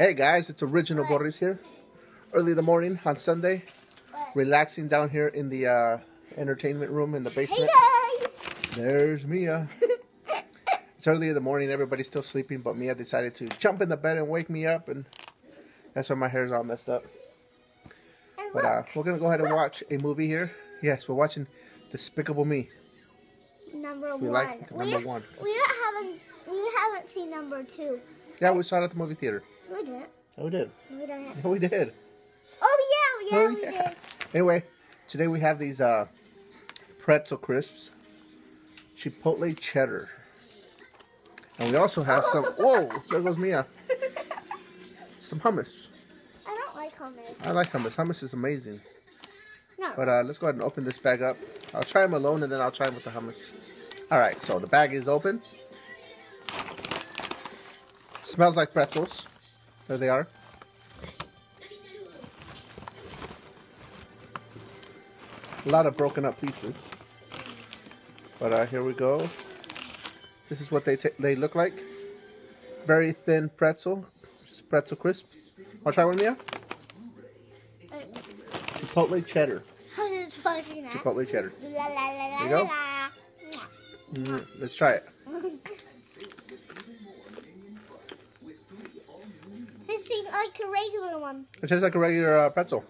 Hey guys, it's Original Boris here. Early in the morning on Sunday, relaxing down here in the uh, entertainment room in the Hey basement. guys! There's Mia. it's early in the morning, everybody's still sleeping, but Mia decided to jump in the bed and wake me up, and that's why my hair's all messed up. But uh, we're gonna go ahead and watch a movie here. Yes, we're watching Despicable Me. number we one. like number we, one. We haven't we haven't seen number two. Yeah, we saw it at the movie theater. We didn't. Oh, we did. We didn't. Yeah, we did. Oh yeah, yeah, Oh, we yeah. did. Anyway, today we have these uh, pretzel crisps, chipotle cheddar, and we also have some. Whoa, there goes Mia. Some hummus. I don't like hummus. I like hummus. Hummus is amazing. No. But uh, let's go ahead and open this bag up. I'll try them alone, and then I'll try them with the hummus. All right, so the bag is open. Smells like pretzels. There they are. A lot of broken up pieces. But uh, here we go. This is what they ta- they look like. Very thin pretzel, just pretzel crisp. I'll try one, Mia. Chipotle cheddar. How's it supposed that? Chipotle cheddar. La la la la you go. Mm, let's try it. like a regular one. It tastes like a regular uh, pretzel.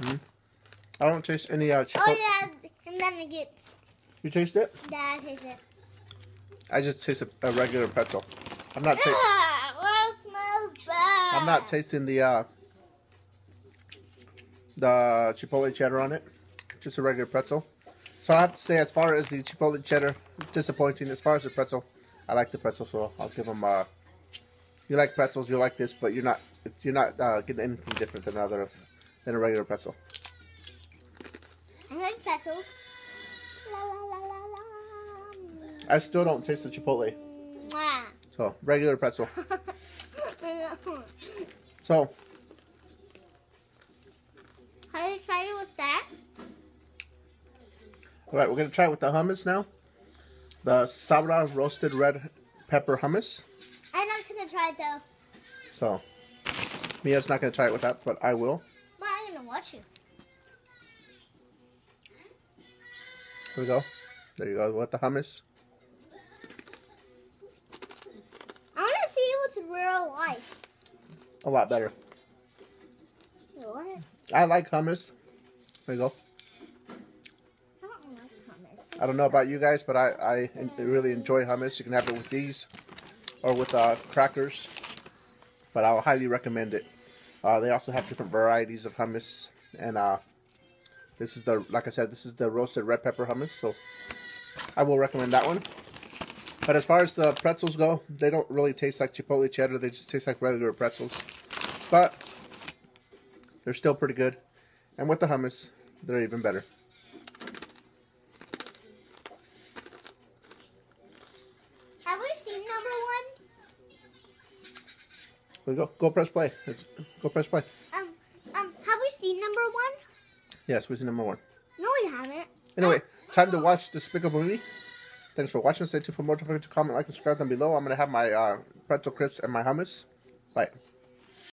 Mm. I don't taste any uh, chipotle. Oh yeah, and then it gets You taste it? that is it. I just taste a, a regular pretzel. I'm not. Ta- Ah, well, it smells bad. I'm not tasting the uh, the chipotle cheddar on it. Just a regular pretzel. So I have to say, as far as the chipotle cheddar, disappointing. As far as the pretzel, I like the pretzel, so I'll give them. Uh, you like pretzels, you like this, but you're not. You're not uh, getting anything different than other than a regular pretzel. I like pretzels. La la la la la. I still don't taste the chipotle. Mwah. So regular pretzel. So How you try it with that? all right, we're gonna try it with the hummus now. The Sabra roasted red pepper hummus. I'm not gonna try it though, So Mia's not gonna try it with that, but I will. but I'm gonna watch you. Here we go. There you go with the hummus. I wanna see it with real life. A lot better. What? I like hummus. There you go. I don't like hummus. I don't know about you guys, but I, I really enjoy hummus. You can have it with these or with uh, crackers, but I'll highly recommend it. Uh, they also have different varieties of hummus, and uh, this is the like I said, this is the roasted red pepper hummus. So I will recommend that one. But as far as the pretzels go, they don't really taste like chipotle cheddar. They just taste like regular pretzels, but they're still pretty good. And with the hummus, they're even better. Have we seen number you go. Go press play. Let's go press play. Um, um, have we seen number one? Yes, we see number one. No, we haven't. Anyway, time to watch Despicable Me. Thanks for watching. Stay tuned for more. Don't forget to comment, like, and subscribe down below. I'm going to have my uh, pretzel crisps and my hummus. Bye.